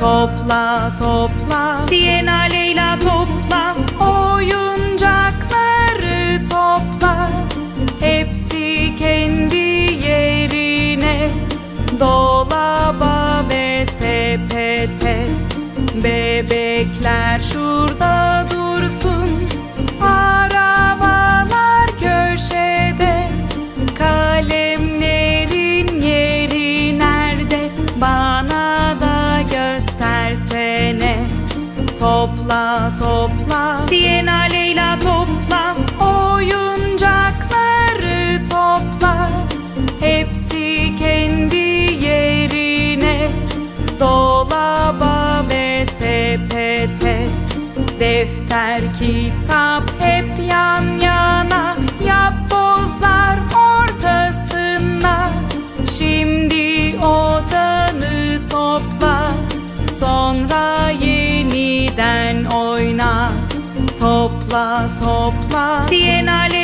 Topla topla. Siena Leyla topla. Oyuncakları topla. Hepsi kendi yerine. Dolaba ve sepete. Bebekler şurada Topla topla. Siena Leyla topla. Oyuncakları topla. Hepsi kendi yerine. Dolaba ve sepete. Defter kitap hep yan Topla topla. Siyenale